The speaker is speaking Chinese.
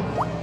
了。